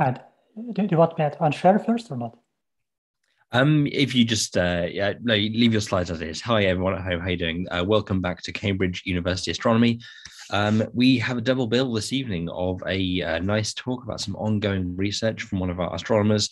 And do you want me to unshare first or not? Um, if you just uh, yeah, no, leave your slides as is. Hi everyone at home, how are you doing? Uh, welcome back to Cambridge University Astronomy. Um, we have a double bill this evening of a uh, nice talk about some ongoing research from one of our astronomers,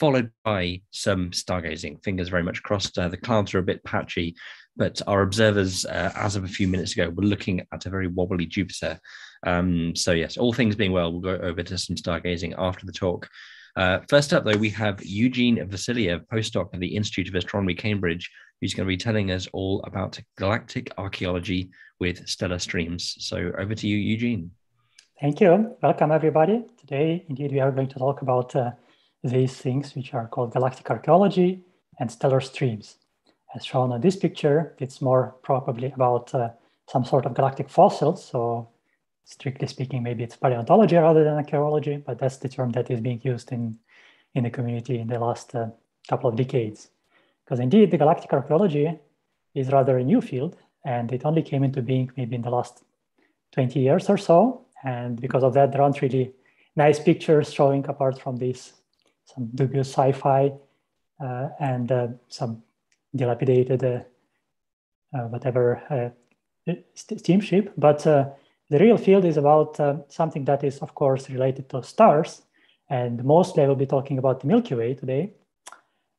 followed by some stargazing. Fingers very much crossed. Uh, the clouds are a bit patchy, but our observers, uh, as of a few minutes ago, were looking at a very wobbly Jupiter. Um, so yes, all things being well, we'll go over to some stargazing after the talk. Uh, first up, though, we have Eugene Vasiliev, postdoc at the Institute of Astronomy, Cambridge, who's going to be telling us all about galactic archaeology with stellar streams. So over to you, Eugene. Thank you. Welcome, everybody. Today, indeed, we are going to talk about uh, these things which are called galactic archaeology and stellar streams. As shown on this picture, it's more probably about uh, some sort of galactic fossils. So strictly speaking, maybe it's paleontology rather than archaeology, but that's the term that is being used in, in the community in the last uh, couple of decades. Because indeed, the galactic archaeology is rather a new field, and it only came into being maybe in the last 20 years or so. And because of that, there aren't really nice pictures showing apart from this, some dubious sci-fi uh, and uh, some dilapidated uh, uh whatever uh, steamship. But the real field is about uh, something that is, of course, related to stars. And mostly I will be talking about the Milky Way today.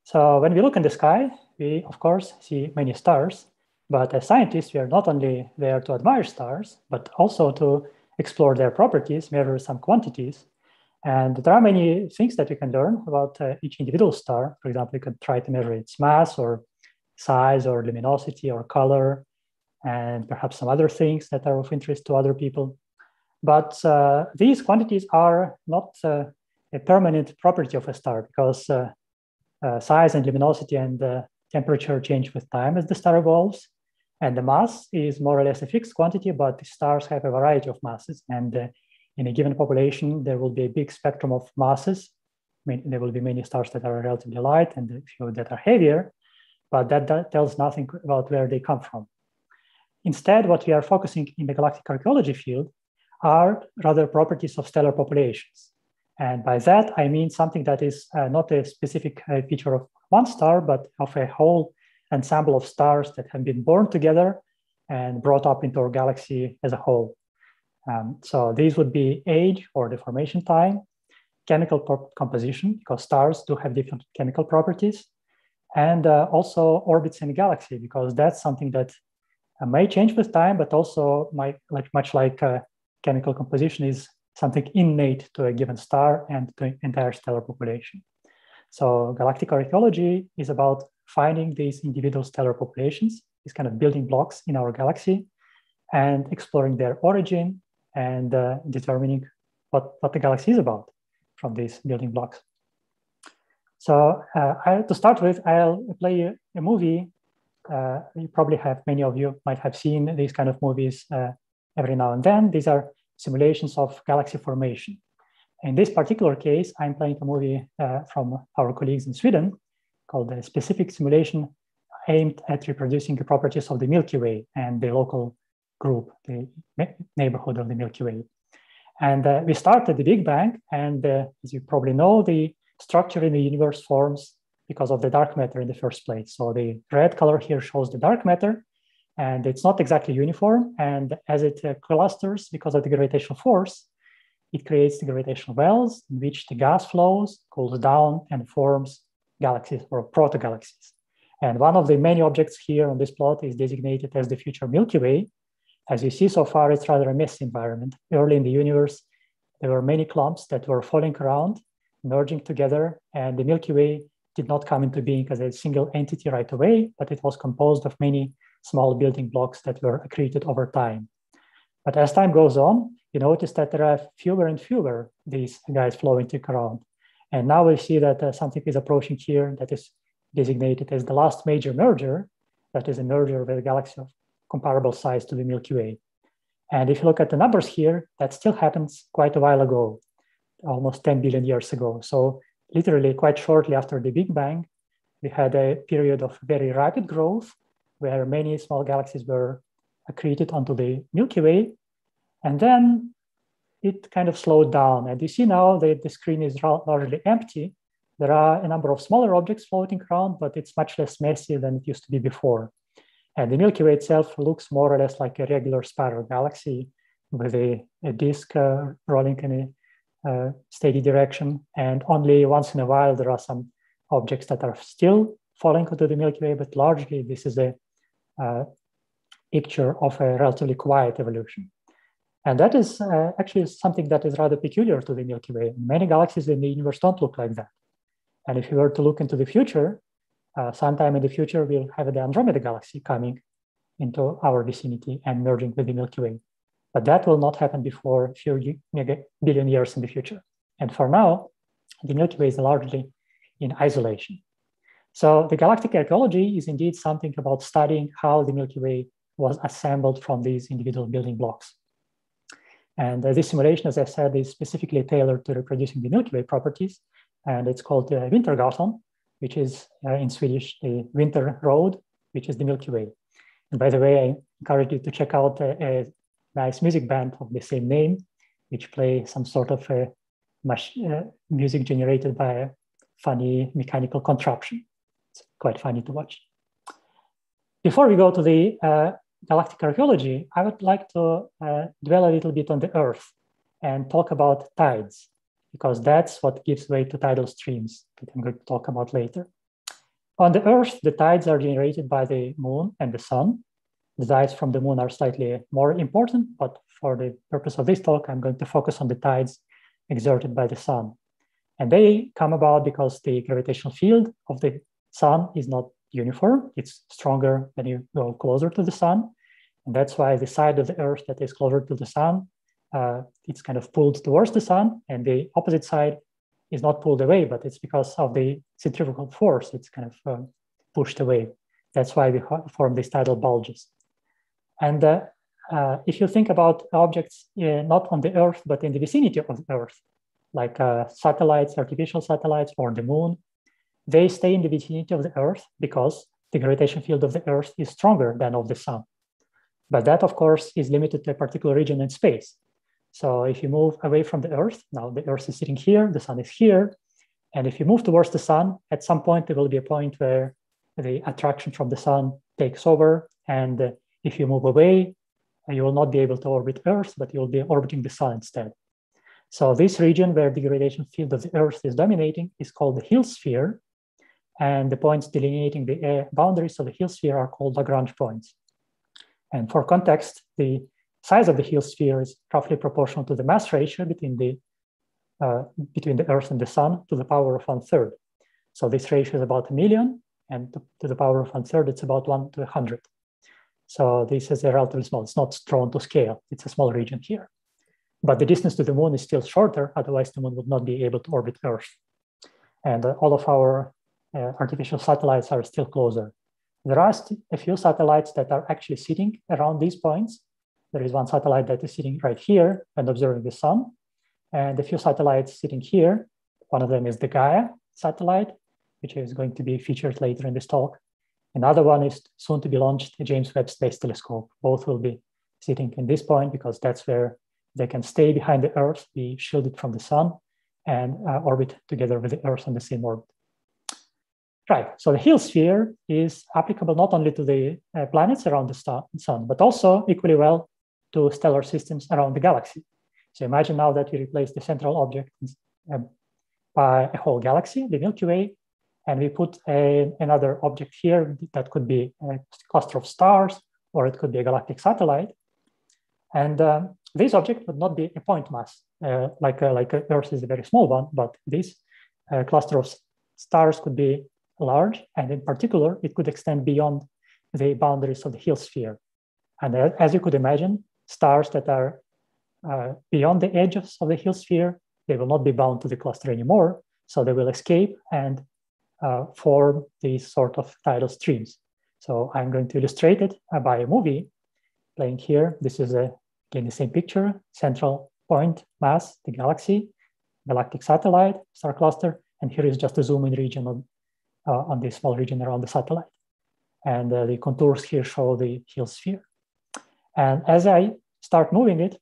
So when we look in the sky, we, of course, see many stars. But as scientists, we are not only there to admire stars, but also to explore their properties, measure some quantities. And there are many things that we can learn about uh, each individual star. For example, we could try to measure its mass or size or luminosity or color and perhaps some other things that are of interest to other people. But uh, these quantities are not uh, a permanent property of a star because uh, uh size and luminosity and uh, temperature change with time as the star evolves. And the mass is more or less a fixed quantity, but the stars have a variety of masses. And uh, in a given population, there will be a big spectrum of masses. I mean, there will be many stars that are relatively light and a few that are heavier, but that, that tells nothing about where they come from. Instead, what we are focusing in the galactic archaeology field are rather properties of stellar populations. And by that, I mean something that is uh, not a specific uh, feature of one star, but of a whole ensemble of stars that have been born together and brought up into our galaxy as a whole. Um, so these would be age or the formation time, chemical composition, because stars do have different chemical properties, and uh, also orbits in the galaxy, because that's something that may change with time, but also might, like much like uh, chemical composition is something innate to a given star and to entire stellar population. So galactic archaeology is about finding these individual stellar populations, these kind of building blocks in our galaxy, and exploring their origin and uh, determining what, what the galaxy is about from these building blocks. So uh, I, to start with, I'll play a movie uh, you probably have, many of you might have seen these kind of movies uh, every now and then. These are simulations of galaxy formation. In this particular case, I'm playing a movie uh, from our colleagues in Sweden called the specific simulation aimed at reproducing the properties of the Milky Way and the local group, the neighborhood of the Milky Way. And uh, we start at the Big Bang, and uh, as you probably know, the structure in the universe forms because of the dark matter in the first place. So the red color here shows the dark matter, and it's not exactly uniform. And as it uh, clusters because of the gravitational force, it creates the gravitational wells in which the gas flows, cools down, and forms galaxies or protogalaxies. And one of the many objects here on this plot is designated as the future Milky Way. As you see so far, it's rather a messy environment. Early in the universe, there were many clumps that were falling around, merging together, and the Milky Way did not come into being as a single entity right away, but it was composed of many small building blocks that were accreted over time. But as time goes on, you notice that there are fewer and fewer these guys flowing around. And now we see that uh, something is approaching here that is designated as the last major merger, that is a merger with a galaxy of comparable size to the Milky Way. And if you look at the numbers here, that still happens quite a while ago, almost 10 billion years ago. So literally quite shortly after the Big Bang, we had a period of very rapid growth where many small galaxies were accreted onto the Milky Way. And then it kind of slowed down. And you see now that the screen is largely empty. There are a number of smaller objects floating around, but it's much less messy than it used to be before. And the Milky Way itself looks more or less like a regular spiral galaxy with a, a disk uh, rolling in uh, steady direction. And only once in a while, there are some objects that are still falling into the Milky Way, but largely this is a uh, picture of a relatively quiet evolution. And that is uh, actually something that is rather peculiar to the Milky Way. Many galaxies in the universe don't look like that. And if you were to look into the future, uh, sometime in the future, we'll have the Andromeda galaxy coming into our vicinity and merging with the Milky Way. But that will not happen before a few billion years in the future. And for now, the Milky Way is largely in isolation. So the galactic archaeology is indeed something about studying how the Milky Way was assembled from these individual building blocks. And uh, this simulation, as I said, is specifically tailored to reproducing the Milky Way properties. And it's called uh, Vintergatan, which is uh, in Swedish, the winter road, which is the Milky Way. And by the way, I encourage you to check out a, a nice music band of the same name, which play some sort of a uh, music generated by a funny mechanical contraption. It's quite funny to watch. Before we go to the uh, galactic archaeology, I would like to uh, dwell a little bit on the Earth and talk about tides, because that's what gives way to tidal streams that I'm going to talk about later. On the Earth, the tides are generated by the moon and the sun. The tides from the moon are slightly more important, but for the purpose of this talk, I'm going to focus on the tides exerted by the sun. And they come about because the gravitational field of the sun is not uniform. It's stronger when you go closer to the sun. And that's why the side of the Earth that is closer to the sun, uh, it's kind of pulled towards the sun, and the opposite side is not pulled away, but it's because of the centrifugal force, it's kind of uh, pushed away. That's why we form these tidal bulges. And uh, uh, if you think about objects uh, not on the Earth, but in the vicinity of the Earth, like uh, satellites, artificial satellites, or the moon, they stay in the vicinity of the Earth because the gravitation field of the Earth is stronger than of the sun. But that, of course, is limited to a particular region in space. So if you move away from the Earth, now the Earth is sitting here, the sun is here. And if you move towards the sun, at some point, there will be a point where the attraction from the sun takes over. And if you move away, you will not be able to orbit Earth, but you'll be orbiting the sun instead. So this region where the gravitation field of the Earth is dominating is called the Hill sphere. And the points delineating the boundaries of the Hill sphere are called Lagrange points. And for context, the size of the Hill sphere is roughly proportional to the mass ratio between the, uh, between the Earth and the Sun to the power of one third. So this ratio is about a million, and to, to the power of one third, it's about one to a hundred. So this is a relatively small, it's not drawn to scale, it's a small region here. But the distance to the moon is still shorter, otherwise the moon would not be able to orbit Earth. And uh, all of our uh, artificial satellites are still closer. There are a few satellites that are actually sitting around these points. There is one satellite that is sitting right here and observing the sun, and a few satellites sitting here. One of them is the Gaia satellite, which is going to be featured later in this talk. Another one is soon to be launched, the James Webb Space Telescope. Both will be sitting in this point because that's where they can stay behind the Earth, be shielded from the sun, and uh, orbit together with the Earth on the same orbit. Right, so the Hill sphere is applicable not only to the uh, planets around the star, sun, but also equally well to stellar systems around the galaxy. So imagine now that you replace the central object uh, by a whole galaxy, the Milky Way, and we put a, another object here that could be a cluster of stars, or it could be a galactic satellite. And um, this object would not be a point mass, uh, like, uh, like Earth is a very small one, but this uh, cluster of stars could be large, and in particular, it could extend beyond the boundaries of the Hill sphere. And as you could imagine, stars that are uh, beyond the edges of the Hill sphere, they will not be bound to the cluster anymore, so they will escape and uh, form these sort of tidal streams. So I'm going to illustrate it uh, by a movie playing here. This is a, again the same picture, central point mass, the galaxy, galactic satellite, star cluster, and here is just a zoom in region of uh, on this small region around the satellite. And uh, the contours here show the Hill sphere. And as I start moving it,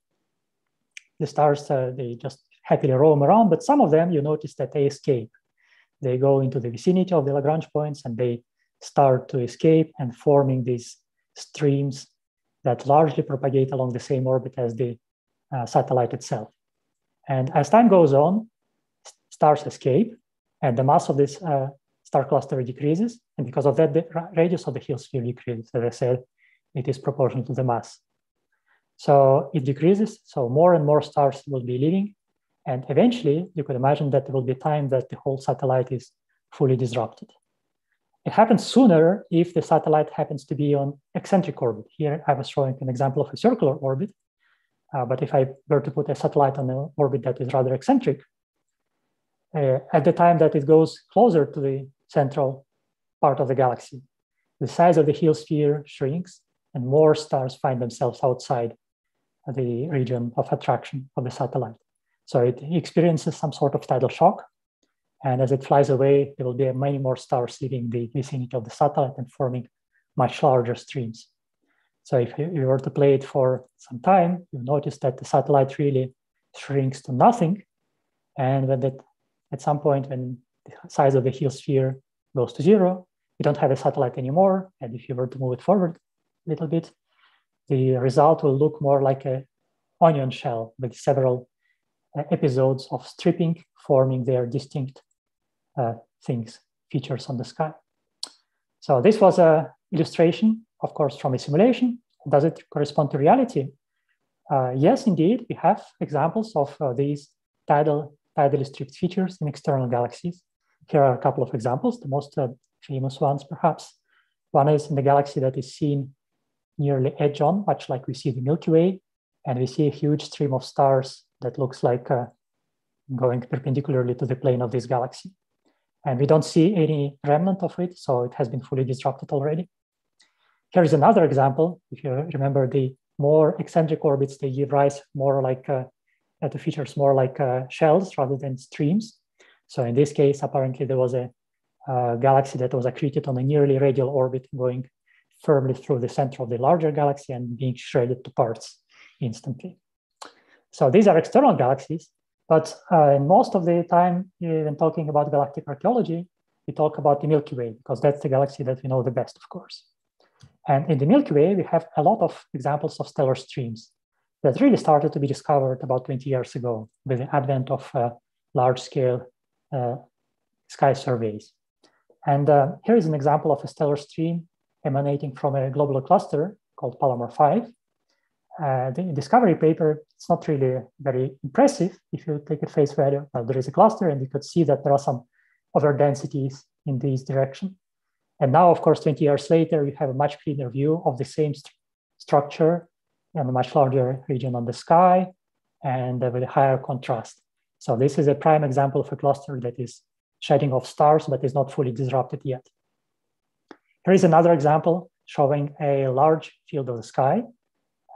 the stars, uh, they just happily roam around, but some of them, you notice that they escape. They go into the vicinity of the Lagrange points and they start to escape and forming these streams that largely propagate along the same orbit as the uh, satellite itself. And as time goes on, stars escape and the mass of this uh, star cluster decreases. And because of that, the radius of the Hill sphere decreases. As I said, it is proportional to the mass. So it decreases. So more and more stars will be leaving. And eventually, you could imagine that there will be a time that the whole satellite is fully disrupted. It happens sooner if the satellite happens to be on eccentric orbit. Here I was showing an example of a circular orbit. Uh, but if I were to put a satellite on an orbit that is rather eccentric, uh, at the time that it goes closer to the central part of the galaxy, the size of the Hill sphere shrinks and more stars find themselves outside the region of attraction of the satellite. So it experiences some sort of tidal shock. And as it flies away, there will be many more stars leaving the vicinity of the satellite and forming much larger streams. So if you were to play it for some time, you notice that the satellite really shrinks to nothing. And when that, at some point, when the size of the Hill sphere goes to zero, you don't have a satellite anymore. And if you were to move it forward a little bit, the result will look more like a onion shell with several episodes of stripping forming their distinct uh, things, features on the sky. So this was a illustration, of course, from a simulation. Does it correspond to reality? Uh, yes, indeed, we have examples of uh, these tidal, tidally stripped features in external galaxies. Here are a couple of examples, the most uh, famous ones perhaps. One is in the galaxy that is seen nearly edge on, much like we see the Milky Way, and we see a huge stream of stars that looks like uh, going perpendicularly to the plane of this galaxy. And we don't see any remnant of it, so it has been fully disrupted already. Here is another example. If you remember the more eccentric orbits, they give rise more like uh, to features more like uh, shells rather than streams. So in this case, apparently there was a uh, galaxy that was accreted on a nearly radial orbit going firmly through the center of the larger galaxy and being shredded to parts instantly. So these are external galaxies, but uh, most of the time, when talking about galactic archaeology, we talk about the Milky Way because that's the galaxy that we know the best, of course. And in the Milky Way, we have a lot of examples of stellar streams that really started to be discovered about 20 years ago with the advent of uh, large-scale uh, sky surveys. And uh, here is an example of a stellar stream emanating from a globular cluster called Palomar 5. Uh, the discovery paper, it's not really very impressive if you take it face value. Well, there is a cluster and you could see that there are some other densities in this direction. And now, of course, 20 years later, you have a much cleaner view of the same st structure and a much larger region on the sky and with a higher contrast. So this is a prime example of a cluster that is shedding off stars, but is not fully disrupted yet. Here is another example showing a large field of the sky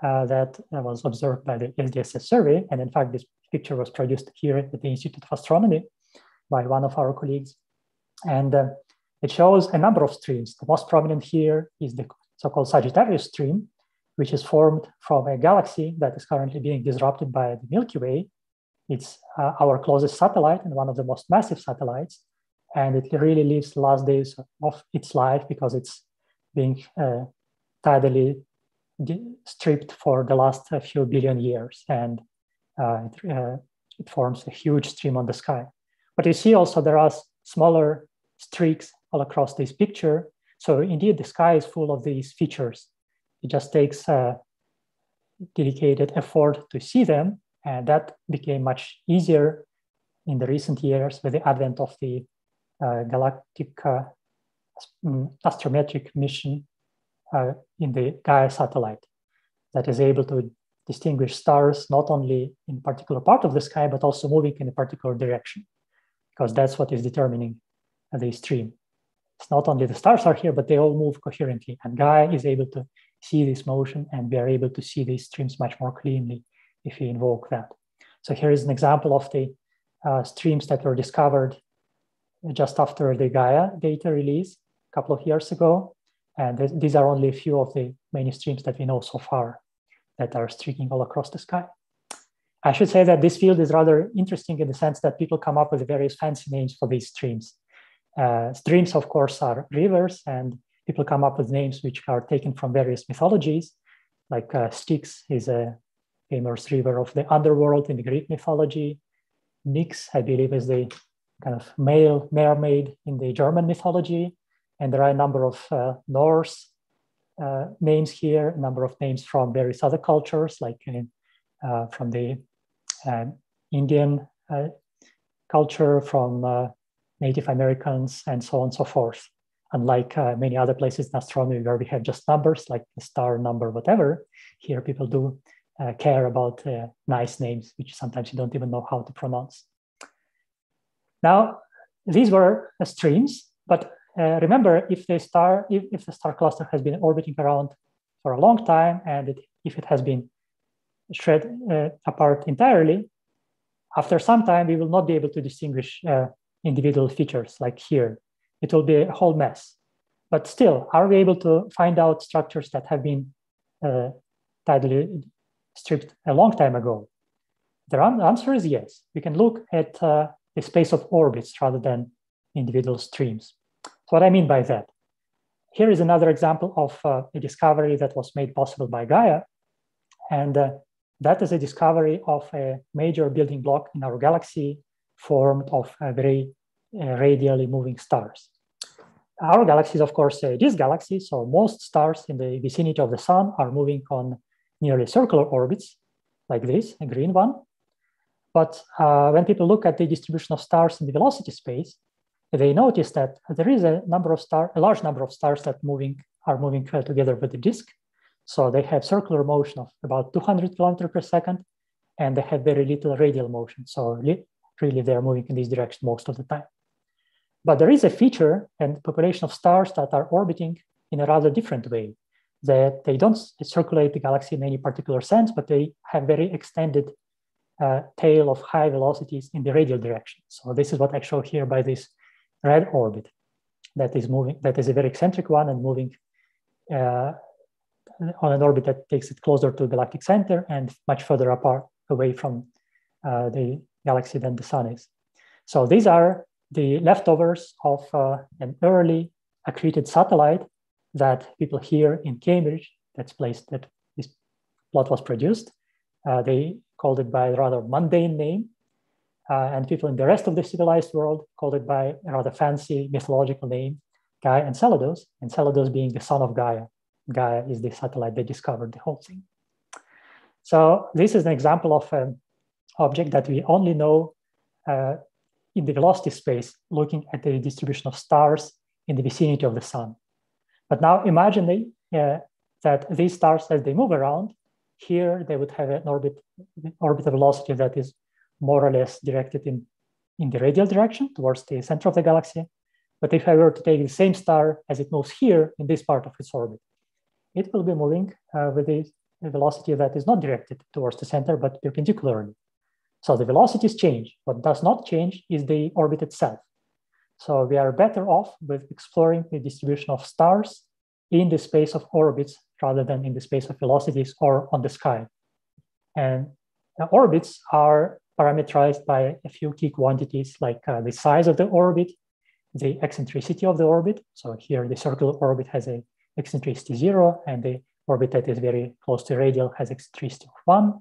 uh, that was observed by the SDSS survey. And in fact, this picture was produced here at the Institute of Astronomy by one of our colleagues. And uh, it shows a number of streams. The most prominent here is the so-called Sagittarius stream, which is formed from a galaxy that is currently being disrupted by the Milky Way. It's uh, our closest satellite and one of the most massive satellites and it really lives last days of its life because it's being uh, tidally stripped for the last few billion years, and uh, it, uh, it, forms a huge stream on the sky. But you see also there are smaller streaks all across this picture. So indeed, the sky is full of these features. It just takes uh, dedicated effort to see them, and that became much easier in the recent years with the advent of the uh, galactic uh, mm, astrometric mission uh, in the Gaia satellite that is able to distinguish stars not only in particular part of the sky, but also moving in a particular direction, because that's what is determining the stream. It's not only the stars are here, but they all move coherently. And Gaia is able to see this motion, and we are able to see these streams much more cleanly if we invoke that. So here is an example of the uh, streams that were discovered just after the Gaia data release a couple of years ago. And th these are only a few of the many streams that we know so far that are streaking all across the sky. I should say that this field is rather interesting in the sense that people come up with various fancy names for these streams. Uh, streams, of course, are rivers, and people come up with names which are taken from various mythologies, like uh, Styx is a famous river of the underworld in the Greek mythology. Nyx, I believe, is the kind of male mermaid in the German mythology. And there are a number of uh, Norse uh, names here, a number of names from various other cultures, like uh, from the uh, Indian uh, culture, from uh, Native Americans, and so on and so forth. Unlike many other places in astronomy where we have just numbers like the star number, whatever, here people do care about nice names, which sometimes you don't even know how to pronounce. Now, these were streams, but uh, remember, if the star, if, if the star cluster has been orbiting around for a long time, and it, if it has been shred uh, apart entirely, after some time, we will not be able to distinguish uh, individual features like here. It will be a whole mess. But still, are we able to find out structures that have been uh, tidally stripped a long time ago? The answer is yes. We can look at uh, the space of orbits rather than individual streams. So what I mean by that? Here is another example of uh, a discovery that was made possible by Gaia. And uh, that is a discovery of a major building block in our galaxy formed of very uh, radially moving stars. Our galaxy is, of course, a disk galaxy, so most stars in the vicinity of the sun are moving on nearly circular orbits, like this, a green one. But uh, when people look at the distribution of stars in the velocity space, they notice that there is a number of star, a large number of stars that moving are moving together with the disk, so they have circular motion of about 200 kilometers per second, and they have very little radial motion. So really they're moving in this direction most of the time. But there is a feature and population of stars that are orbiting in a rather different way, that they don't circulate the galaxy in any particular sense, but they have very extended uh, tail of high velocities in the radial direction. So this is what I show here by this red orbit that is moving, that is a very eccentric one and moving uh, on an orbit that takes it closer to the galactic center and much further apart away from uh, the galaxy than the sun is. So these are the leftovers of uh, an early accreted satellite that people here in Cambridge, that's place that this plot was produced. Uh, they called it by a rather mundane name. Uh, and people in the rest of the civilized world called it by a rather fancy mythological name, Gaia Enceladus, Enceladus being the son of Gaia. Gaia is the satellite that discovered the whole thing. So this is an example of an object that we only know uh, in the velocity space, looking at the distribution of stars in the vicinity of the sun. But now imagine uh, that these stars, as they move around, here they would have an orbit, orbital velocity that is more or less directed in, in the radial direction towards the center of the galaxy. But if I were to take the same star as it moves here in this part of its orbit, it will be moving uh, with a, velocity that is not directed towards the center, but perpendicularly. So the velocities change. What does not change is the orbit itself. So we are better off with exploring the distribution of stars in the space of orbits rather than in the space of velocities or on the sky. And uh, orbits are parameterized by a few key quantities like uh, the size of the orbit, the eccentricity of the orbit. So here the circular orbit has a eccentricity zero, and the orbit that is very close to radial has eccentricity of one,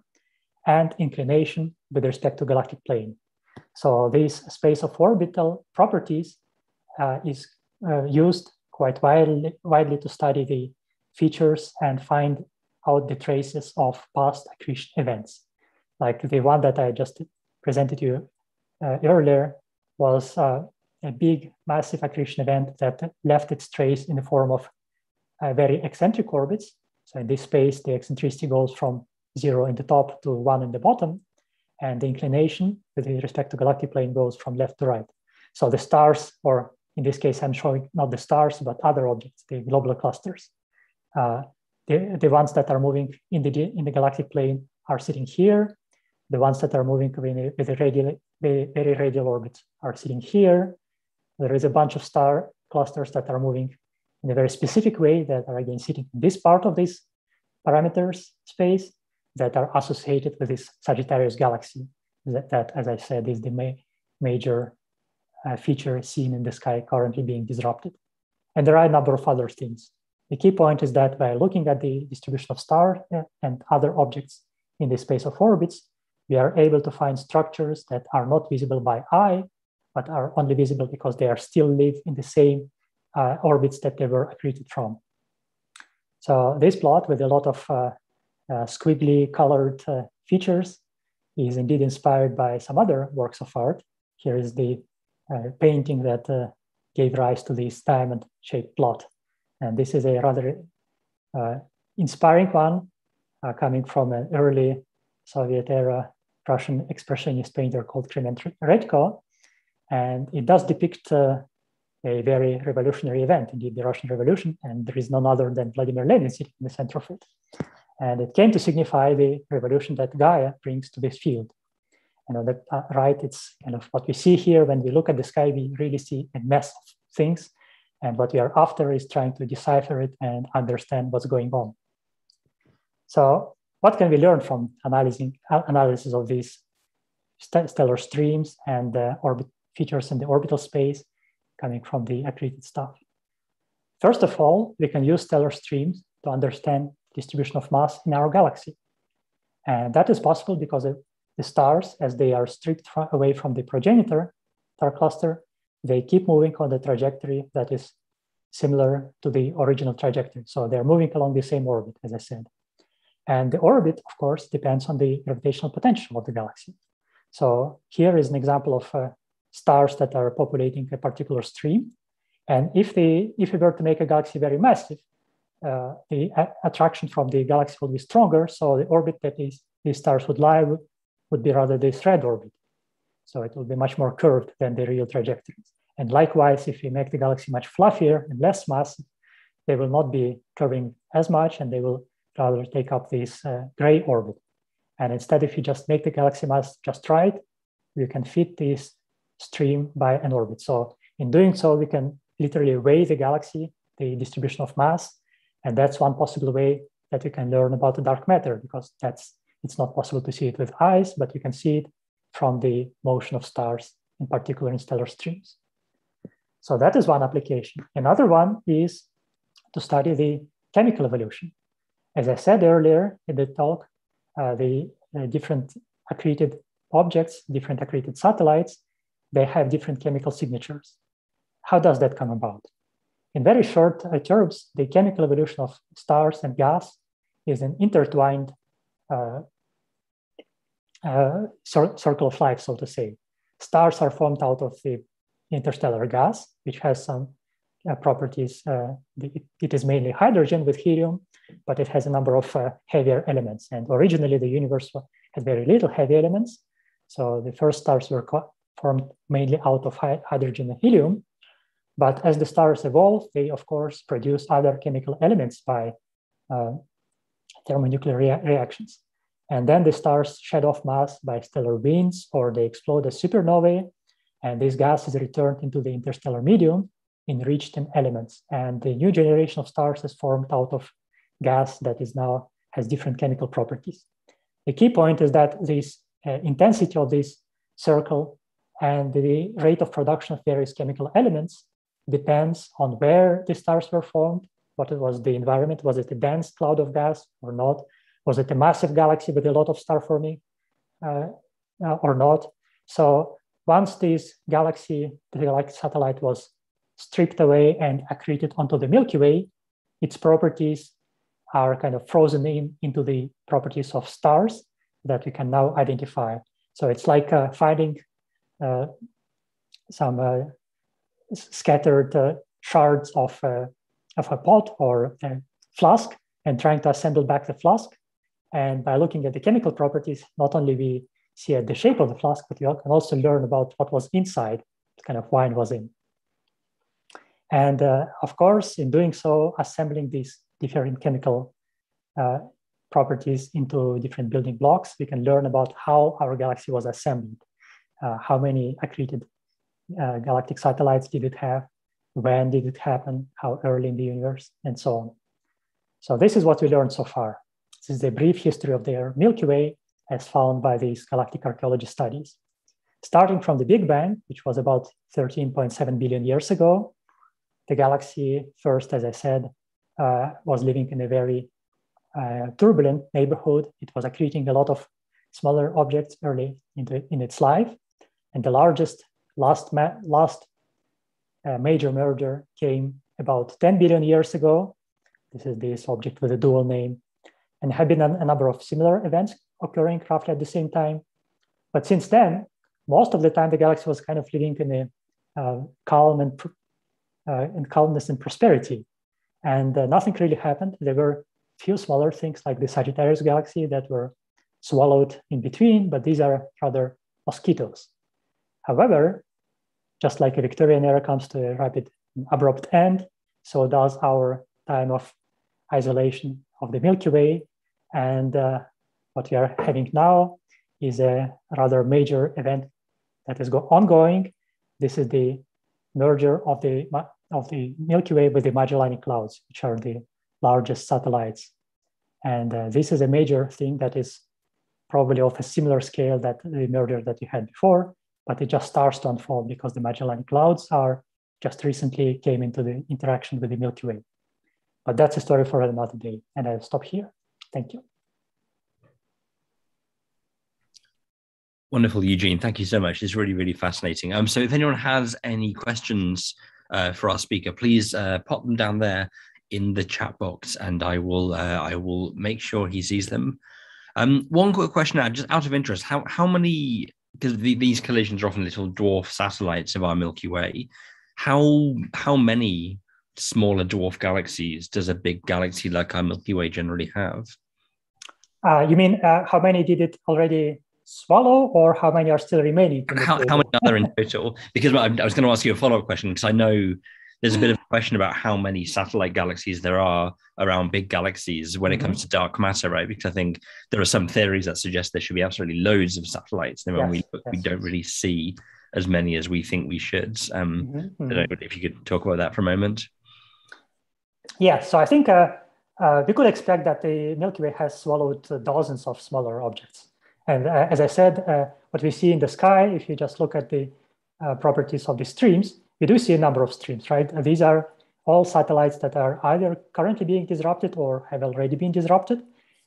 and inclination with respect to galactic plane. So this space of orbital properties uh, is uh, used quite widely, widely to study the features and find out the traces of past accretion events. Like the one that I just presented you uh, earlier was uh, a big massive accretion event that left its trace in the form of uh, very eccentric orbits. So in this space, the eccentricity goes from zero in the top to one in the bottom, and the inclination with respect to galactic plane goes from left to right. So the stars, or in this case, I'm showing not the stars, but other objects, the globular clusters. Uh, the, the ones that are moving in the, in the galactic plane are sitting here. The ones that are moving with a radial, very radial orbits are sitting here. There is a bunch of star clusters that are moving in a very specific way that are again sitting in this part of this parameters space. that are associated with this Sagittarius galaxy. That, that as I said, is the ma major uh, feature seen in the sky currently being disrupted. And there are a number of other things. The key point is that by looking at the distribution of stars uh, and other objects in the space of orbits, we are able to find structures that are not visible by eye, but are only visible because they are still live in the same uh, orbits that they were accreted from. So this plot with a lot of uh, uh, squiggly colored uh, features is indeed inspired by some other works of art. Here is the uh, painting that uh, gave rise to this diamond shaped plot. And this is a rather inspiring one coming from an early Soviet era Russian expressionist painter called Kliment Redko. And it does depict uh, a very revolutionary event, indeed the Russian Revolution, and there is none other than Vladimir Lenin sitting in the center of it. And it came to signify the revolution that Gaia brings to this field. And on the uh, right, it's kind of what we see here. When we look at the sky, we really see a mess of things. And what we are after is trying to decipher it and understand what's going on. So what can we learn from analyzing analysis of these st stellar streams and uh, orbit features in the orbital space coming from the accreted stuff? First of all, we can use stellar streams to understand distribution of mass in our galaxy. And that is possible because the stars, as they are stripped away from the progenitor star cluster, they keep moving on the trajectory that is similar to the original trajectory. So they're moving along the same orbit, as I said. And the orbit, of course, depends on the gravitational potential of the galaxy. So here is an example of uh, stars that are populating a particular stream. And if, they, if we were to make a galaxy very massive, uh, the attraction from the galaxy would be stronger. So the orbit that these, these stars would lie would, would be rather the thread orbit. So it will be much more curved than the real trajectories. And likewise, if we make the galaxy much fluffier and less massive, they will not be curving as much and they will rather take up this uh, gray orbit. And instead, if you just make the galaxy mass just right, you can fit this stream by an orbit. So in doing so, we can literally weigh the galaxy, the distribution of mass. And that's one possible way that we can learn about the dark matter because that's it's not possible to see it with eyes, but you can see it from the motion of stars, in particular in stellar streams. So that is one application. Another one is to study the chemical evolution. As I said earlier in the talk, uh, the uh, different accreted objects, different accreted satellites, they have different chemical signatures. How does that come about? In very short terms, the chemical evolution of stars and gas is an intertwined uh, uh, circle of life, so to say. Stars are formed out of the interstellar gas, which has some properties. Uh, it, it is mainly hydrogen with helium, but it has a number of uh, heavier elements. And originally, the universe had very little heavy elements. So the first stars were formed mainly out of hydrogen and helium. But as the stars evolve, they, of course, produce other chemical elements by uh, thermonuclear rea reactions. And then the stars shed off mass by stellar winds or they explode as supernovae. And this gas is returned into the interstellar medium enriched in elements. And the new generation of stars is formed out of gas that is now has different chemical properties. The key point is that this uh, intensity of this circle and the rate of production of various chemical elements depends on where the stars were formed, what was the environment, was it a dense cloud of gas or not, was it a massive galaxy with a lot of star forming uh, or not. So once this galaxy, the galactic satellite was stripped away and accreted onto the Milky Way, its properties are kind of frozen in into the properties of stars that we can now identify. So it's like uh, finding uh, some uh, scattered uh, shards of, uh, of a pot or a flask and trying to assemble back the flask. And by looking at the chemical properties, not only we see the shape of the flask, but we can also learn about what was inside, kind of wine was in. And uh, of course, in doing so, assembling these different chemical uh, properties into different building blocks, we can learn about how our galaxy was assembled, uh, how many accreted uh, galactic satellites did it have, when did it happen, how early in the universe, and so on. So this is what we learned so far. This is a brief history of their Milky Way as found by these galactic archaeology studies. Starting from the Big Bang, which was about 13.7 billion years ago, the galaxy first, as I said, uh, was living in a very uh, turbulent neighborhood. It was accreting a lot of smaller objects early in, the, in its life. And the largest last, ma last uh, major merger came about 10 billion years ago. This is this object with a dual name. And have been a, a number of similar events occurring roughly at the same time. But since then, most of the time the galaxy was kind of living in a uh, calm and in calmness and prosperity. And uh, nothing really happened. There were few smaller things like the Sagittarius galaxy that were swallowed in between, but these are rather mosquitoes. However, just like a Victorian era comes to a rapid abrupt end, so does our time of isolation of the Milky Way. And uh, what we are having now is a rather major event that is ongoing. This is the merger of the, of the Milky Way with the Magellanic Clouds, which are the largest satellites. And uh, this is a major thing that is probably of a similar scale that the merger that you had before, but it just starts to unfold because the Magellanic Clouds are just recently came into the interaction with the Milky Way. But that's a story for another day. And I'll stop here. Thank you. Wonderful, Eugene. Thank you so much. It's really, really fascinating. Um, so if anyone has any questions uh, for our speaker, please uh, pop them down there in the chat box, and I will uh, I will make sure he sees them. Um, one quick question, now, just out of interest, how how many because the, these collisions are often little dwarf satellites of our Milky Way. How how many smaller dwarf galaxies does a big galaxy like our Milky Way generally have? Uh, you mean uh, how many did it already swallow, or how many are still remaining? How, how, many are there in total? Because I was going to ask you a follow up question because I know there's a bit of a question about how many satellite galaxies there are around big galaxies when it comes mm-hmm. to dark matter, right? Because I think there are some theories that suggest there should be absolutely loads of satellites, and when we look, yes. we don't really see as many as we think we should. Um, mm-hmm. I don't know if you could talk about that for a moment. Yeah, so I think uh, uh, we could expect that the Milky Way has swallowed uh, dozens of smaller objects. And uh, as I said, uh, what we see in the sky, if you just look at the uh, properties of the streams, we do see a number of streams, right? And these are all satellites that are either currently being disrupted or have already been disrupted.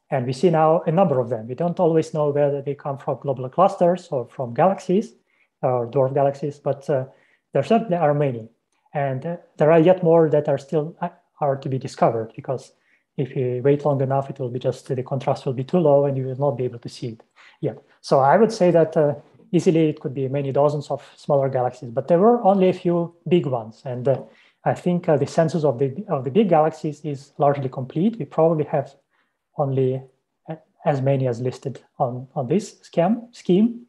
And we see now a number of them. We don't always know whether they come from globular clusters or from galaxies or dwarf galaxies, but uh, there certainly are many. And uh, there are yet more that are still are to be discovered because if you wait long enough, it will be just the contrast will be too low and you will not be able to see it yet. So I would say that uh, easily it could be many dozens of smaller galaxies, but there were only a few big ones. And uh, I think uh, the census of the, of the big galaxies is largely complete. We probably have only uh, as many as listed on, on this scheme.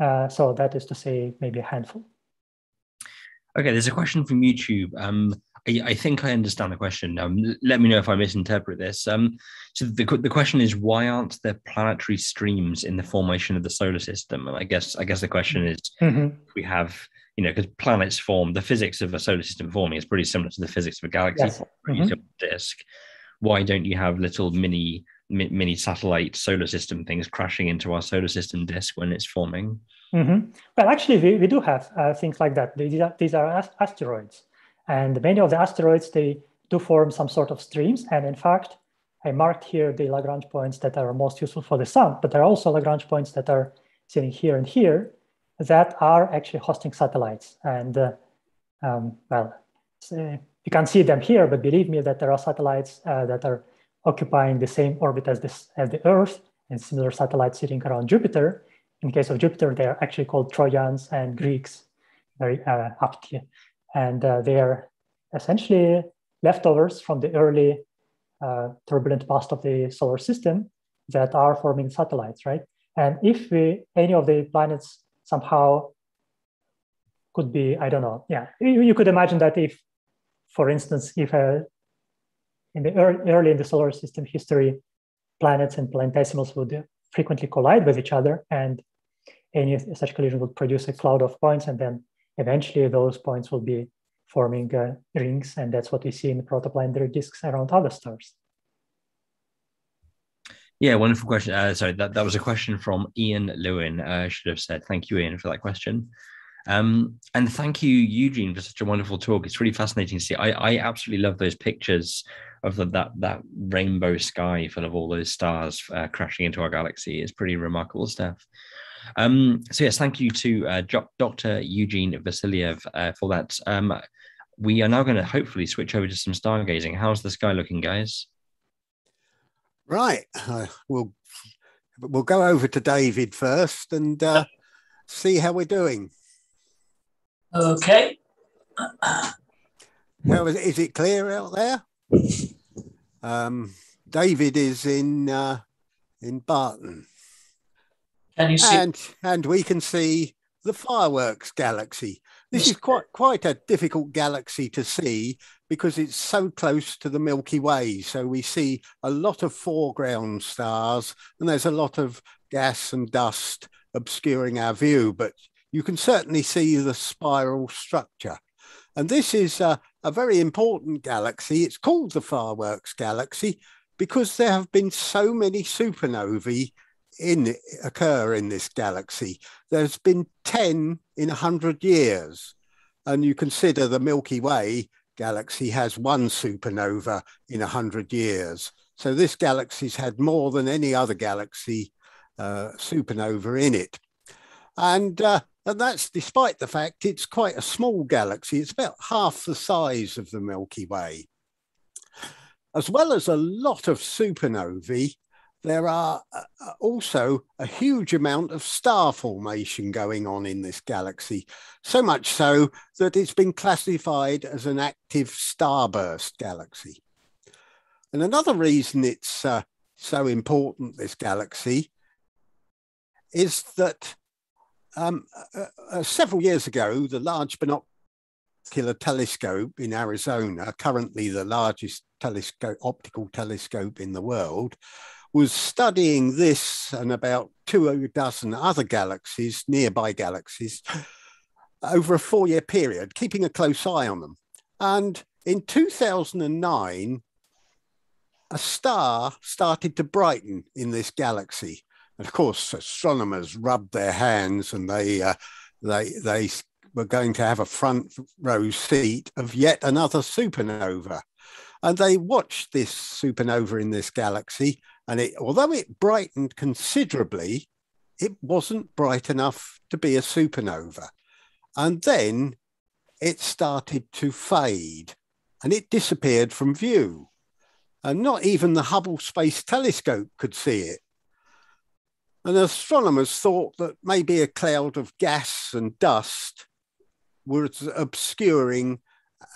Uh, so that is to say maybe a handful. Okay, there's a question from YouTube. Um, I, I, think I understand the question. Um, let me know if I misinterpret this. Um, so the, the question is, why aren't there planetary streams in the formation of the solar system? And I guess I guess the question is, mm-hmm. we have you know because planets form the physics of a solar system forming is pretty similar to the physics of a galaxy yes. mm-hmm. disk. Why don't you have little mini mini satellite solar system things crashing into our solar system disk when it's forming? Mm-hmm. Well, actually, we, we do have uh, things like that. These are, these are asteroids. And many of the asteroids, they do form some sort of streams. And in fact, I marked here the Lagrange points that are most useful for the sun, but there are also Lagrange points that are sitting here and here that are actually hosting satellites. And uh, um, well, you can't see them here, but believe me that there are satellites uh, that are occupying the same orbit as, this, as the Earth and similar satellites sitting around Jupiter. In case of Jupiter, they are actually called Trojans and Greeks, very uh, aptly and uh, they are essentially leftovers from the early uh, turbulent past of the solar system that are forming satellites, right? And if we, any of the planets somehow could be, I don't know, yeah, you, you could imagine that if, for instance, if a, uh, in the early, early in the solar system history, planets and planetesimals would frequently collide with each other, and any such collision would produce a cloud of points, and then eventually those points will be forming uh, rings, and that's what we see in the protoplanetary disks around other stars. Yeah, wonderful question. Uh, sorry, that, that was a question from Ian Lewin. Uh, I should have said thank you, Ian, for that question. Um, and thank you, Eugene, for such a wonderful talk. It's really fascinating to see. I, I absolutely love those pictures of the, that that rainbow sky full of all those stars uh, crashing into our galaxy. It's pretty remarkable stuff. Um, so yes, thank you to uh, Dr. Eugene Vasiliev uh, for that. Um, we are now going to hopefully switch over to some stargazing. How's the sky looking, guys? Right, uh, we'll we'll go over to David first and uh, see how we're doing. Okay. How is, is it clear out there? Um, David is in uh, in Barton. Can you see? And and we can see the fireworks galaxy. This is quite quite a difficult galaxy to see because it's so close to the Milky Way. So we see a lot of foreground stars, and there's a lot of gas and dust obscuring our view. But you can certainly see the spiral structure. And this is a, a very important galaxy. It's called the Fireworks Galaxy because there have been so many supernovae in occur in this galaxy. There's been 10 in 100 years. And you consider the Milky Way galaxy has one supernova in 100 years. So this galaxy's had more than any other galaxy uh, supernova in it. And uh, and that's despite the fact it's quite a small galaxy. It's about half the size of the Milky Way. As well as a lot of supernovae, there are uh, uh, also a huge amount of star formation going on in this galaxy, so much so that it's been classified as an active starburst galaxy. And another reason it's uh, so important, this galaxy, is that um, uh, uh, several years ago, the Large Binocular Telescope in Arizona, currently the largest telescope, optical telescope in the world, was studying this and about two dozen other galaxies, nearby galaxies, over a four year period, keeping a close eye on them. And in 2009, a star started to brighten in this galaxy. And of course, astronomers rubbed their hands and they, uh, they, they were going to have a front row seat of yet another supernova. And they watched this supernova in this galaxy. And it, although it brightened considerably, it wasn't bright enough to be a supernova. And then it started to fade and it disappeared from view. And not even the Hubble Space Telescope could see it. And astronomers thought that maybe a cloud of gas and dust was obscuring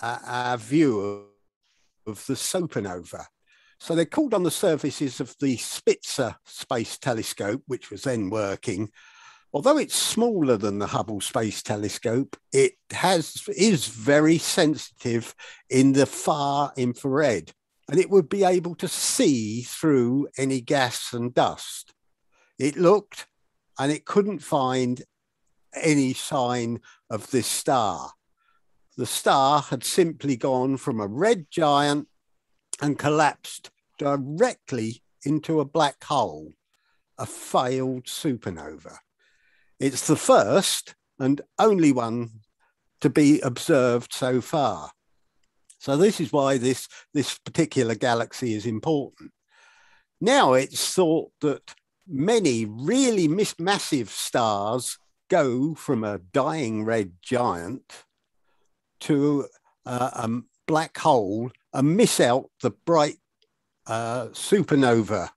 uh, our view of the supernova. So they called on the services of the Spitzer Space Telescope, which was then working. Although it's smaller than the Hubble Space Telescope, it has is very sensitive in the far infrared, and it would be able to see through any gas and dust. It looked and it couldn't find any sign of this star. The star had simply gone from a red giant and collapsed directly into a black hole, a failed supernova. It's the first and only one to be observed so far. So this is why this, this particular galaxy is important. Now it's thought that many really massive stars go from a dying red giant to uh, a black hole and miss out the bright uh, supernova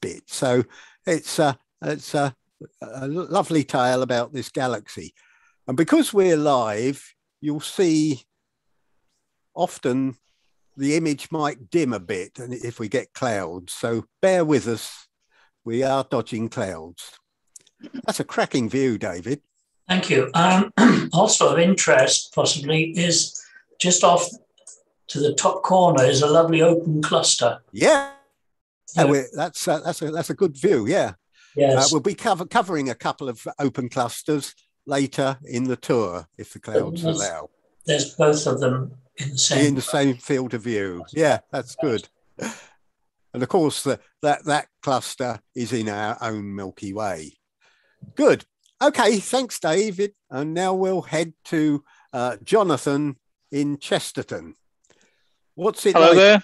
bit. So it's a, it's a, a lovely tale about this galaxy. And because we're live, you'll see often the image might dim a bit if we get clouds. So bear with us we are dodging clouds. That's a cracking view, David. Thank you. Um, also of interest, possibly, is just off to the top corner is a lovely open cluster. Yeah, yeah that's uh, that's a that's a good view. Yeah. Yes. Uh, we'll be cover- covering a couple of open clusters later in the tour if the clouds there's, allow. There's both of them in the same in the same field of view. Yeah, that's good. And of course, the, that, that cluster is in our own Milky Way. Good. Okay, thanks, David. And now we'll head to uh, Jonathan in Chesterton. What's it Hello like? there.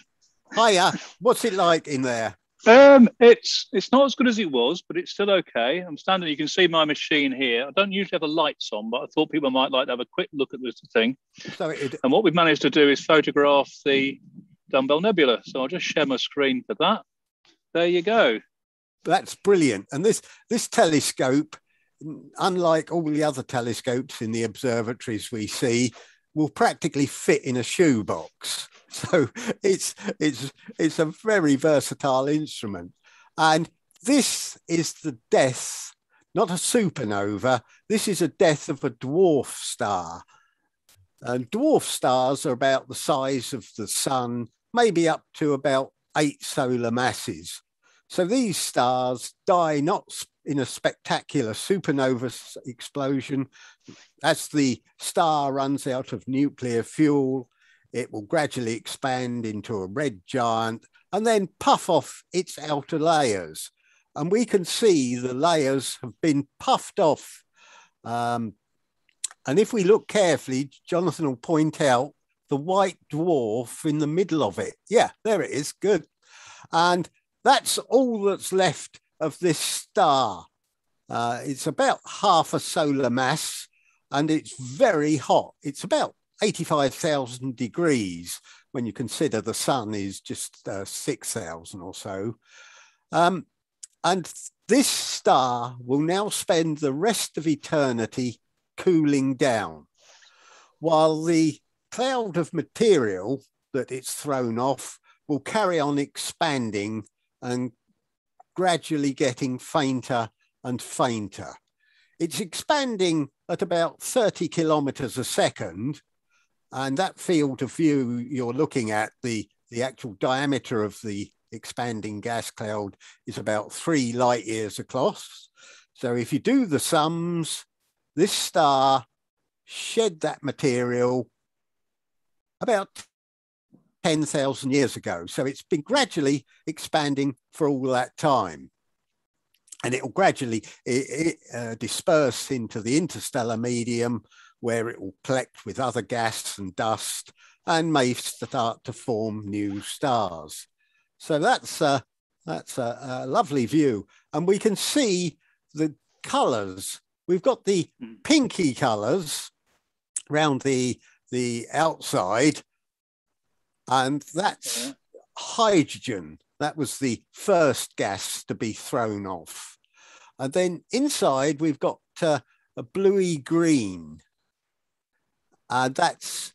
Hiya. What's it like in there? Um, it's it's not as good as it was, but it's still okay. I'm standing. You can see my machine here. I don't usually have the lights on, but I thought people might like to have a quick look at this thing. So it, And what we've managed to do is photograph the Dumbbell Nebula. So I'll just share my screen for that. There you go. that's brilliant. And this this telescope, unlike all the other telescopes in the observatories we see, will practically fit in a shoebox. So it's it's it's a very versatile instrument. And this is the death, not a supernova. This is a death of a dwarf star. And dwarf stars are about the size of the sun, maybe up to about eight solar masses. So these stars die not in a spectacular supernova explosion. As the star runs out of nuclear fuel, it will gradually expand into a red giant and then puff off its outer layers. And we can see the layers have been puffed off. Um, and if we look carefully, Jonathan will point out the white dwarf in the middle of it. Yeah, there it is. Good. And that's all that's left of this star. Uh, it's about half a solar mass and it's very hot. It's about 85,000 degrees when you consider the sun is just uh, 6,000 or so. Um, and this star will now spend the rest of eternity cooling down, while the cloud of material that it's thrown off will carry on expanding and gradually getting fainter and fainter. It's expanding at about 30 kilometers a second. And that field of view you're looking at, the, the actual diameter of the expanding gas cloud is about three light years across. So if you do the sums, this star shed that material about 10,000 years ago. So it's been gradually expanding for all that time. And it will gradually it, it, uh, disperse into the interstellar medium where it will collect with other gas and dust and may start to form new stars. So that's a, that's a, a lovely view. And we can see the colors. We've got the pinky colors around the, the outside, and that's Yeah. hydrogen. That was the first gas to be thrown off. And then inside, we've got uh, a bluey green. And that's,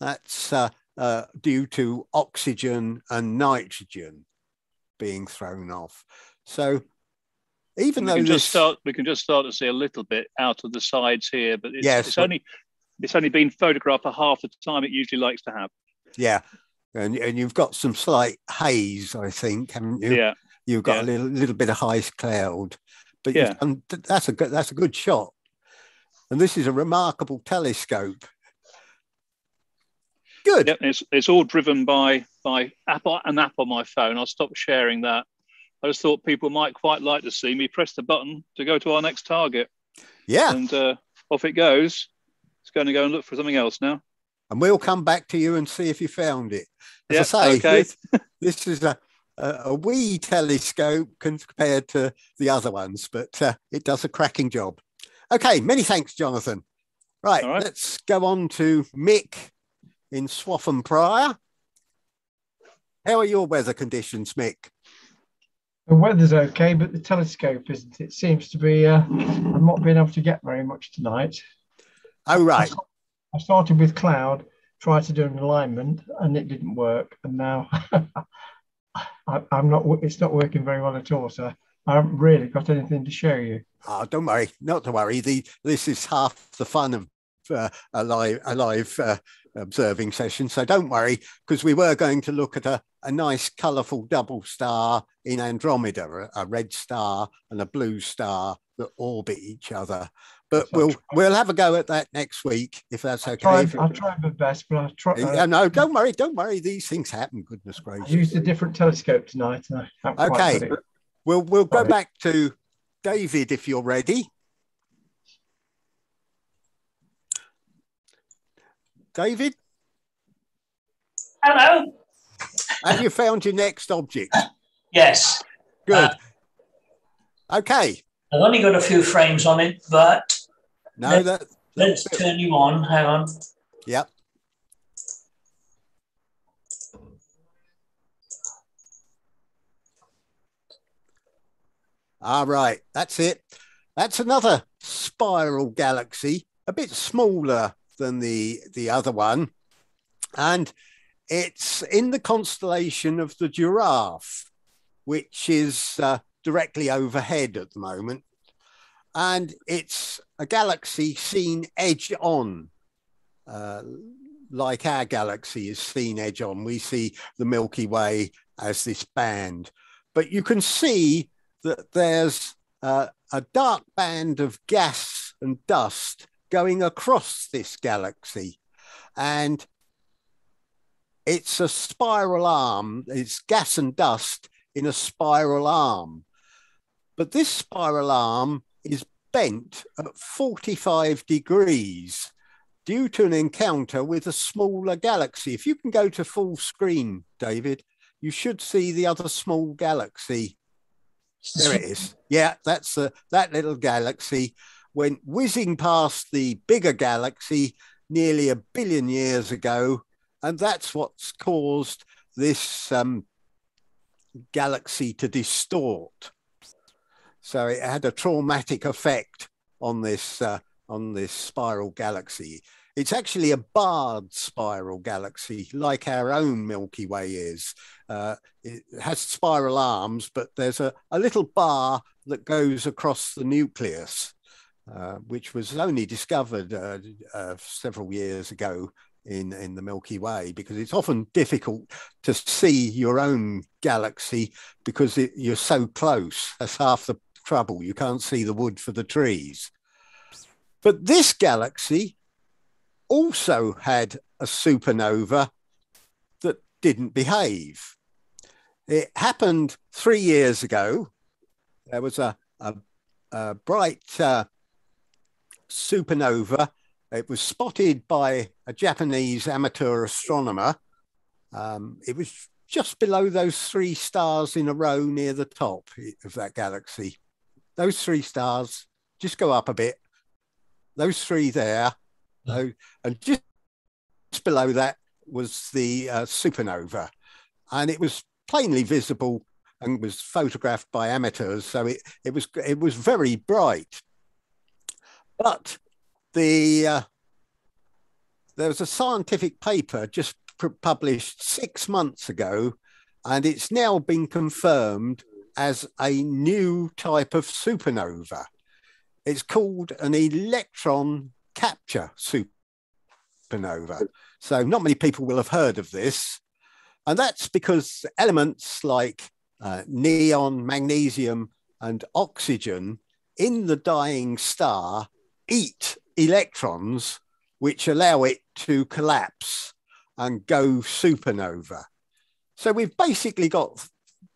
that's uh, uh, due to oxygen and nitrogen being thrown off. So even we though can this, just start. We can just start to see a little bit out of the sides here, but it's, Yes, it's but- only it's only been photographed for half the time it usually likes to have. yeah, and, and you've got some slight haze, I think, haven't you? Yeah, You've got yeah. a little, little bit of high cloud, but Yeah. th- that's a good that's a good shot. And this is a remarkable telescope. Good. Yep, it's it's all driven by by app an app on my phone. I'll stop sharing that. I just thought people might quite like to see me press the button to go to our next target, Yeah. and uh, off it goes. It's going to go and look for something else now. And we'll come back to you and see if you found it. As Yeah, I say, okay. this, this is a, a, a wee telescope compared to the other ones, but uh, it does a cracking job. Okay, many thanks, Jonathan. Right, All right. let's go on to Mick in Swaffham Prior. How are your weather conditions, Mick? The weather's okay, but the telescope isn't. It seems to be. Uh, I've not been able to get very much tonight. Oh, right. I started with cloud, tried to do an alignment, and it didn't work. And now I, I'm not. It's not working very well at all. So I haven't really got anything to show you. Oh, don't worry, not to worry. The, this is half the fun of uh, a live, a live uh, observing session. So don't worry, because we were going to look at a, a nice, colourful double star in Andromeda, a, a red star and a blue star that orbit each other. But So we'll try- we'll have a go at that next week if that's okay. Try, I'll try my best, but I'll try. Uh, no, don't worry, don't worry. These things happen. Goodness I gracious. used a different telescope tonight. And I haven't quite Okay. We'll we'll go Sorry. back to David if you're ready. David, Hello. have you found your next object? Yes, Good. Uh, Okay. I've only got a few frames on it, but No, let- that let's turn you on. Hang on. Yep. All right, that's it. That's another spiral galaxy, a bit smaller than the the other one, and it's in the constellation of the Giraffe, which is uh, directly overhead at the moment, and it's a galaxy seen edge on uh, like our galaxy is seen edge on. We see the Milky Way as this band, but you can see that there's uh, a dark band of gas and dust going across this galaxy. And it's a spiral arm, it's gas and dust in a spiral arm. But this spiral arm is bent at 45 degrees due to an encounter with a smaller galaxy. If you can go to full screen, David, you should see the other small galaxy. There it is. Yeah, that's the, that little galaxy went whizzing past the bigger galaxy nearly a billion years ago. And that's what's caused this um, galaxy to distort. So it had a traumatic effect on this uh, on this spiral galaxy. It's actually a barred spiral galaxy, like our own Milky Way is. Uh, it has spiral arms, but there's a, a little bar that goes across the nucleus, uh, which was only discovered uh, uh, several years ago in, in the Milky Way, because it's often difficult to see your own galaxy because it, you're so close. That's half the trouble. You can't see the wood for the trees. But this galaxy also had a supernova that didn't behave. It happened three years ago. There was a, a, a bright uh, supernova. It was spotted by a Japanese amateur astronomer. Um, it was just below those three stars in a row near the top of that galaxy. Those three stars just go up a bit. Those three there, and just below that was the uh, supernova, and it was plainly visible and was photographed by amateurs. So it it was it was very bright, but the uh, there was a scientific paper just pr- published six months ago, and it's now been confirmed as a new type of supernova. It's called an electron capture supernova. So, not many people will have heard of this. And that's because elements like uh, neon, magnesium, and oxygen in the dying star eat electrons, which allow it to collapse and go supernova. So, we've basically got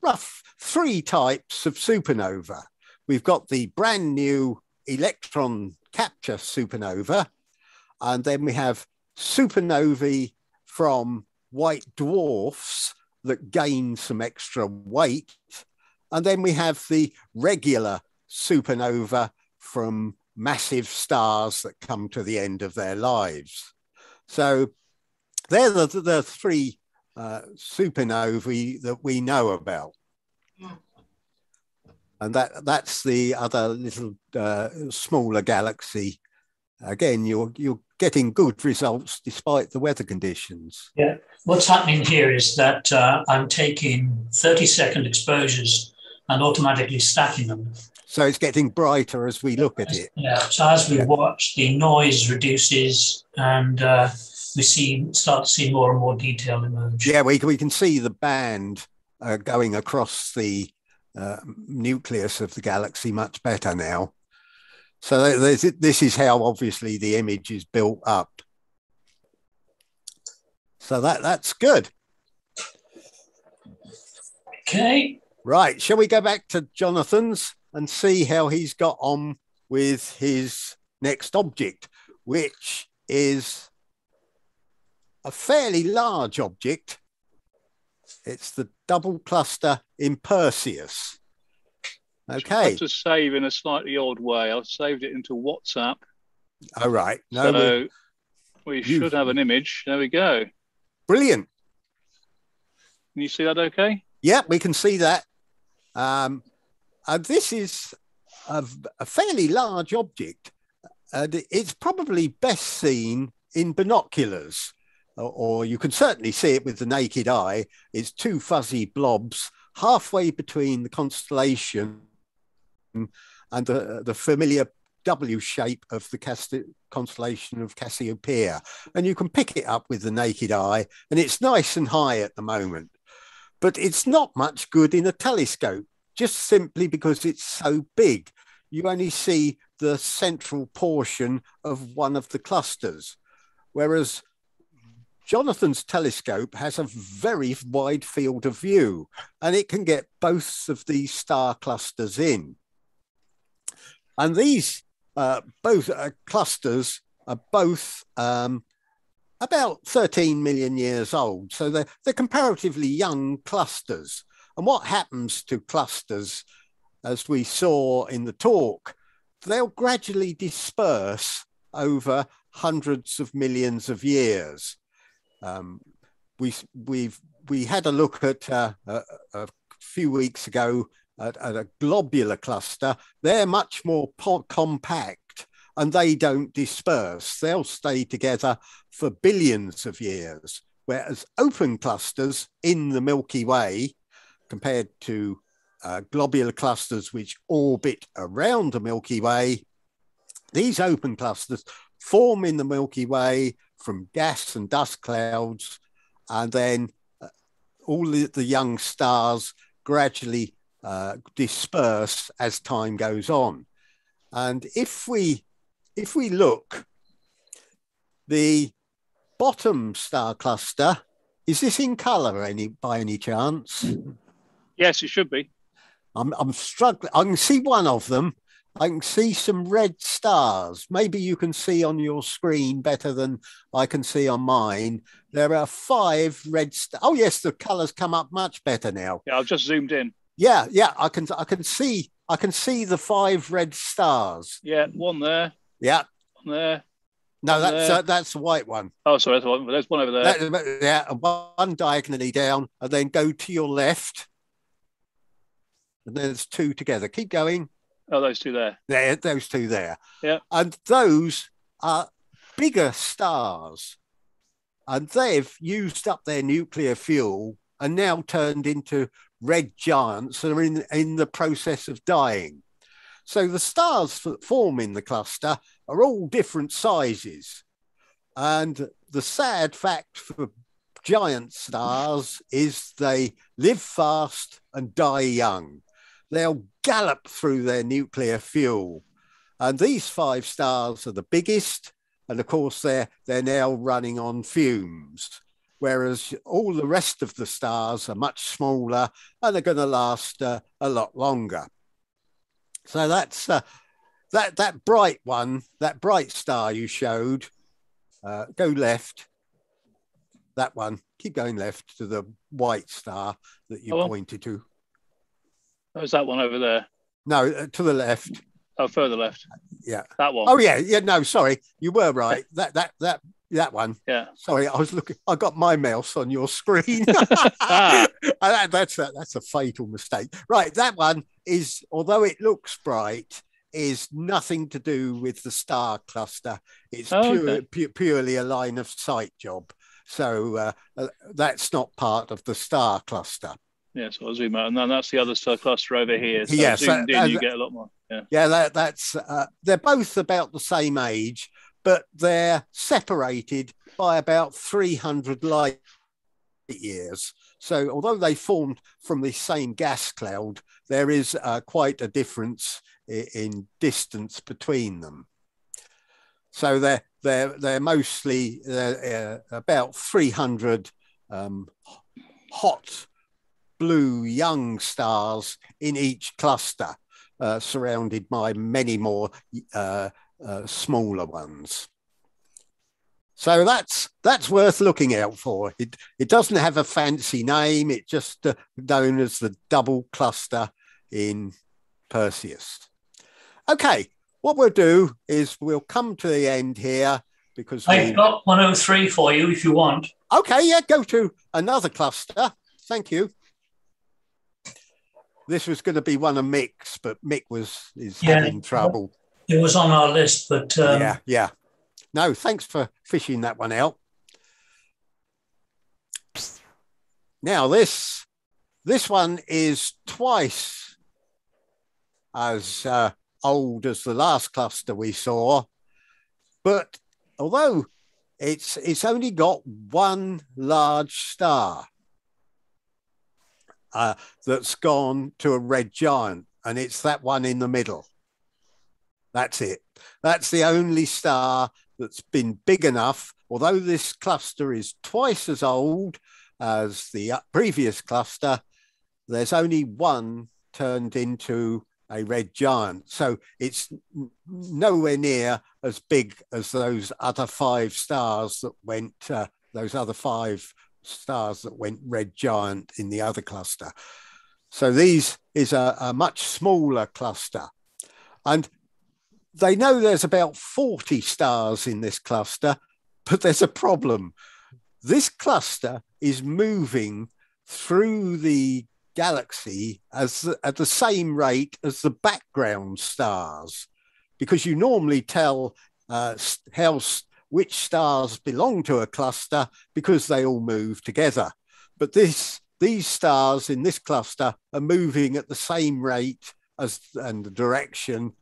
rough three types of supernova. We've got the brand new electron capture supernova, and then we have supernovae from white dwarfs that gain some extra weight, and then we have the regular supernova from massive stars that come to the end of their lives. So they're the, the three uh, supernovae that we know about and that that's the other little uh, smaller galaxy. Again, you're you're getting good results despite the weather conditions. Yeah. What's happening here is that uh, I'm taking 30 second exposures and automatically stacking them. So it's getting brighter as we look at it. Yeah. So as we Yeah. watch, the noise reduces and uh, we see start to see more and more detail emerge. Yeah, we we can see the band uh, going across the uh, nucleus of the galaxy much better now. So this is how obviously the image is built up. So that that's good. Okay. Right. Shall we go back to Jonathan's and see how he's got on with his next object, which is a fairly large object. It's the double cluster in Perseus. Okay. I have to save in a slightly odd way. I've saved it into WhatsApp. All right. No, so we, we should have an image. There we go. Brilliant. Can you see that okay? Yeah, we can see that. Um, and this is a, a fairly large object. And it's probably best seen in binoculars, or, you can certainly see it with the naked eye. It's two fuzzy blobs halfway between the constellation and the, the familiar W shape of the Cast- constellation of Cassiopeia. And you can pick it up with the naked eye, and it's nice and high at the moment. But it's not much good in a telescope, just simply because it's so big. You only see the central portion of one of the clusters. Whereas Jonathan's telescope has a very wide field of view and it can get both of these star clusters in. And these uh, both uh, clusters are both um, about 13 million years old. So they're, they're comparatively young clusters. And what happens to clusters, as we saw in the talk, they'll gradually disperse over hundreds of millions of years. Um, we we've we had a look at uh, a, a, few weeks ago at, at, a globular cluster. They're much more compact and they don't disperse. They'll stay together for billions of years. Whereas open clusters in the Milky Way, compared to uh, globular clusters which orbit around the Milky Way, these open clusters form in the Milky Way from gas and dust clouds, and then uh, all the, the, young stars gradually uh, disperse as time goes on. And if we if we look, the bottom star cluster is this in colour any by any chance? Yes, it should be. I'm I'm struggling. I can see one of them, I can see some red stars. Maybe you can see on your screen better than I can see on mine. There are five red stars. Oh yes, the colours come up much better now. Yeah, I've just zoomed in. Yeah, yeah, I can I can see I can see the five red stars. Yeah, one there. Yeah. One there. No, that's uh, that's the white one. Oh, sorry, that's one. There's one over there. That, yeah, one diagonally down, and then go to your left, and there's two together. Keep going. Oh, those two there. There, those two there. Yeah. And those are bigger stars. And they've used up their nuclear fuel and now turned into red giants and are in, in the process of dying. So the stars that form in the cluster are all different sizes. And the sad fact for giant stars is they live fast and die young they'll gallop through their nuclear fuel. And these five stars are the biggest. And of course, they're, they're now running on fumes, whereas all the rest of the stars are much smaller and are going to last uh, a lot longer. So that's uh, that, that bright one, that bright star you showed. Uh, go left. That one. Keep going left to the white star that you oh. pointed to. Oh, is that one over there? No, uh, to the left. Oh, further left. Yeah. That one. Oh yeah, yeah. No, sorry, you were right. that that that that one. Yeah. Sorry, I was looking. I got my mouse on your screen. ah. that, that's a, that's a fatal mistake. Right, that one is. Although it looks bright, is nothing to do with the star cluster. It's oh, pure, okay. pu- purely a line of sight job. So uh, uh, that's not part of the star cluster. Yeah, so I'll zoom out, and then that's the other star cluster over here. So yes, zoomed in, you get a lot more. Yeah, yeah, that, that's uh, they're both about the same age, but they're separated by about three hundred light years. So although they formed from the same gas cloud, there is uh, quite a difference in distance between them. So they're they're they're mostly uh, about 300 um, hot blue young stars in each cluster, uh, surrounded by many more uh, uh, smaller ones. So that's that's worth looking out for. It it doesn't have a fancy name. It's just uh, known as the double cluster in Perseus. Okay, what we'll do is we'll come to the end here because I've we... got 103 for you if you want. Okay, yeah, go to another cluster. Thank you. This was going to be one of Mick's, but Mick was is yeah, having trouble. It was on our list, but um... yeah, yeah. No, thanks for fishing that one out. Now this this one is twice as uh, old as the last cluster we saw, but although it's it's only got one large star uh, that's gone to a red giant, and it's that one in the middle. That's it. That's the only star that's been big enough. Although this cluster is twice as old as the previous cluster, there's only one turned into a red giant. So it's nowhere near as big as those other five stars that went, uh, those other five stars that went red giant in the other cluster. So these is a, a much smaller cluster. And they know there's about 40 stars in this cluster, but there's a problem. This cluster is moving through the galaxy as at the same rate as the background stars, because you normally tell uh, how which stars belong to a cluster because they all move together. But this these stars in this cluster are moving at the same rate as and the direction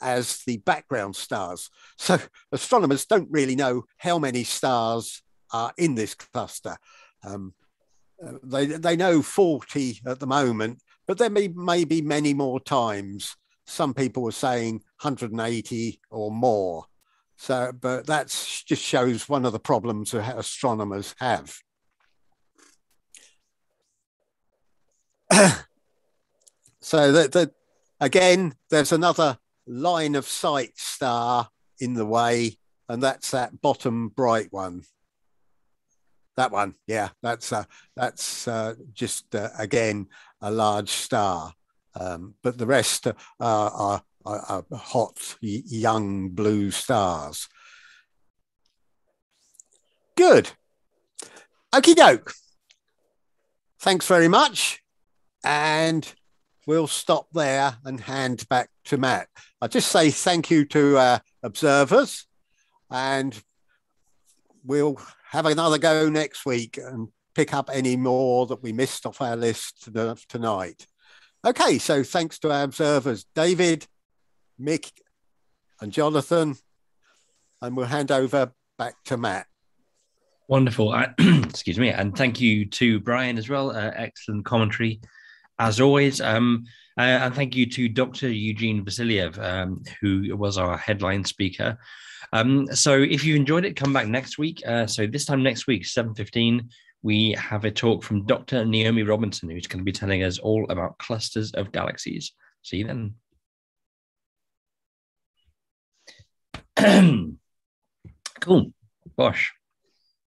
as the background stars. So astronomers don't really know how many stars are in this cluster. Um, uh, they, they know 40 at the moment, but there may, may be many more times. Some people are saying 180 or more. So, but that just shows one of the problems that astronomers have. so that, again, there's another line of sight star in the way, and that's that bottom bright one. That one, yeah, that's uh, that's uh, just uh, again a large star, um, but the rest are, are, are hot young blue stars. Good. Okie doke. Thanks very much, and we'll stop there and hand back to Matt. I'll just say thank you to uh, observers and we'll have another go next week and pick up any more that we missed off our list tonight. Okay, so thanks to our observers, David, Mick, and Jonathan, and we'll hand over back to Matt. Wonderful. Uh, excuse me. And thank you to Brian as well. Uh, excellent commentary as always. Um, uh, and thank you to Dr. Eugene Vasiliev, um, who was our headline speaker. Um, so if you enjoyed it, come back next week. Uh, so this time next week, 7.15, we have a talk from Dr. Naomi Robinson, who's going to be telling us all about clusters of galaxies. See you then. Acabou. Bosch.